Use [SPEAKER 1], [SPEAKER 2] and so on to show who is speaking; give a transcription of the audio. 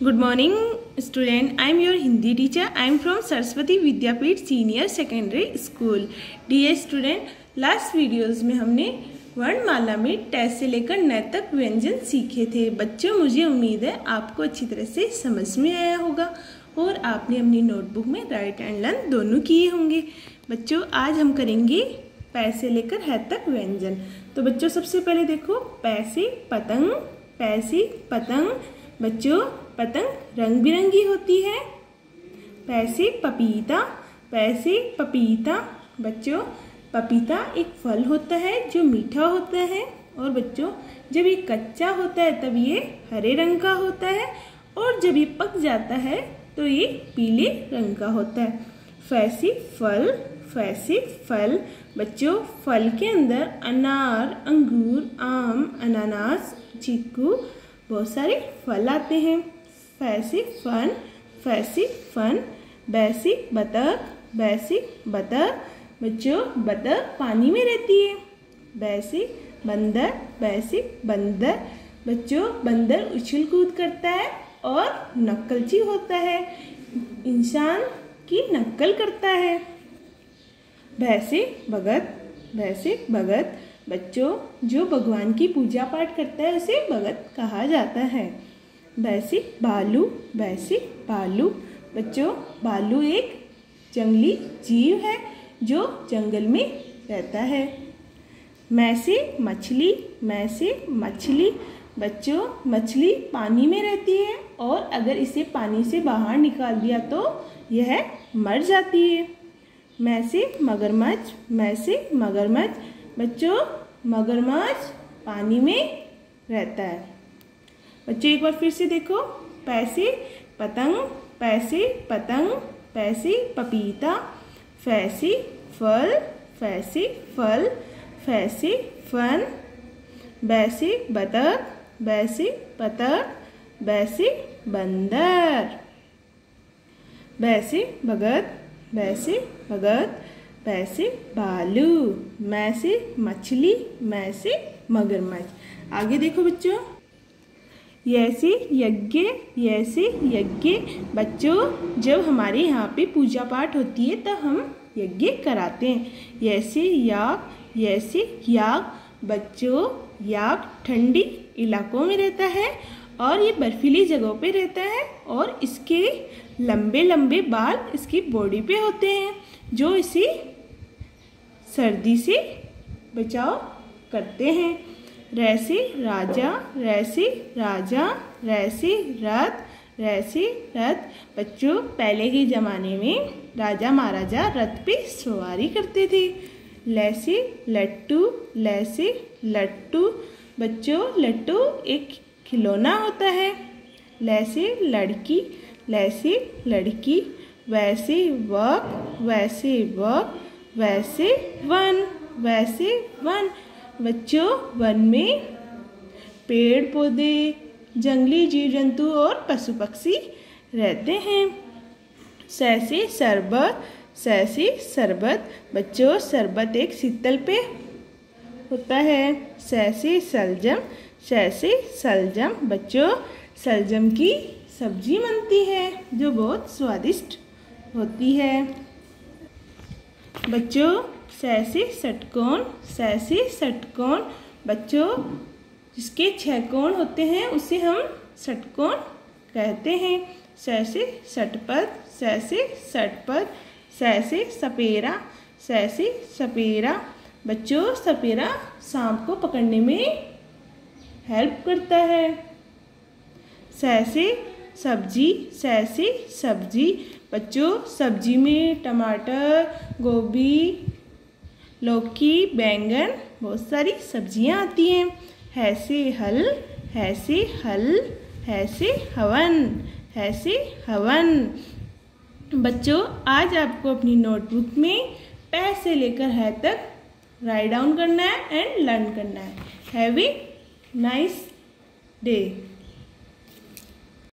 [SPEAKER 1] Good morning, student. I am your Hindi teacher. I am from Saraswati Vidyapeeth Senior Secondary School. Dear student last videos में हमने वर्णमाला में टे से लेकर न तक व्यंजन सीखे थे बच्चों मुझे उम्मीद है आपको अच्छी तरह से समझ में आया होगा और आपने अपनी नोटबुक में राइट एंड लर्न दोनों किए होंगे बच्चों आज हम करेंगे पैसे लेकर है तक व्यंजन तो बच्चों सबसे पहले देखो पैसे पतंग पैसे पतंग बच्चों पतंग रंग बिरंगी होती है। पैसे पपीता पैसे पपीता। बच्चों, पपीता एक फल होता है जो मीठा होता है और बच्चों, जब ये कच्चा होता है तब ये हरे रंग का होता है और जब ये पक जाता है तो ये पीले रंग का होता है। फैसी फल फैसी फल। बच्चों, फल के अंदर अनार, अंगूर, आम, अनानास, चीकू, बहुत सारे फल आते हैं। फैसी फन फैसी फन बैसी बतख बैसी बतख, बच्चों, बतख पानी में रहती है। बैसी बंदर बैसी बंदर, बच्चों बंदर उछल कूद करता है और नक्कलची होता है। इंसान की नक्कल करता है। भैंसे भगत भैंसे भगत, बच्चों जो भगवान की पूजा पाठ करता है उसे भगत कहा जाता है। वैसे भालू वैसे भालू बच्चों भालू एक जंगली जीव है जो जंगल में रहता है। मैसे मछली मैसे मछली। बच्चों, मछली पानी में रहती है और अगर इसे पानी से बाहर निकाल दिया तो यह मर जाती है। मैसे मगरमच्छ मैसे मगरमच्छ। बच्चों, मगरमच्छ पानी में रहता है। बच्चों, एक बार फिर से देखो। पैसे, पतंग पैसे पतंग, पैसे, पपीता, फैसी, फल फैसी फल, फैसी, फन, बैसी बतख बैसी बतख बैसी, बंदर, बैसी, भगत बैसी, भगत पैसे भालू, मैसे, मछली, मैसे, मगरमच्छ। आगे देखो बच्चों। ऐसे यज्ञ ऐसे यज्ञ। बच्चों, जब हमारे यहाँ पे पूजा पाठ होती है, तब हम यज्ञ कराते हैं। ऐसे याग ऐसे याग। बच्चों, याग ठंडी इलाकों में रहता है और ये बर्फीली जगहों पे रहता है और इसके लंबे लंबे बाल इसकी बॉडी पे होते हैं, जो इसे सर्दी से बचाव करते हैं। रैसे राजा रैसे राजा, रैसे रथ रैसे रथ। बच्चों, पहले के ज़माने में राजा महाराजा रथ पे सवारी करते थे। लैसे, लट्टू लैसे, लट्टू। बच्चों, लट्टू एक खिलौना होता है। लैसे लड़की लैसे लड़की। वैसे वक वैसे वक, वैसे वन वैसे वन। बच्चों, वन में पेड़, पौधे, जंगली जीव जंतु और पशु पक्षी रहते हैं। सैसे शरबत सैसे शरबत बच्चों शरबत एक शीतल पे होता है। सैसे सलजम सैसे सलजम, बच्चों, सलजम की सब्ज़ी बनती है, जो बहुत स्वादिष्ट होती है। बच्चों सैसे षटकोण सैसे षटकोण बच्चों, जिसके छह कोण होते हैं, उसे हम षटकोण कहते हैं। सैसे षटपद सैसे षटपद सैसे सपेरा सैसे सपेरा। बच्चों, सपेरा सांप को पकड़ने में हेल्प करता है। सैसे सब्ज़ी सैसे सब्ज़ी। बच्चों, सब्ज़ी में टमाटर, गोभी लौकी, बैंगन, बहुत सारी सब्ज़ियाँ आती हैं। हैसे हल हैसे हल, हैसे हवन हैसे हवन। बच्चों, आज आपको अपनी नोटबुक में पैसे लेकर है तक राइट डाउन करना है एंड लर्न करना है। Have nice day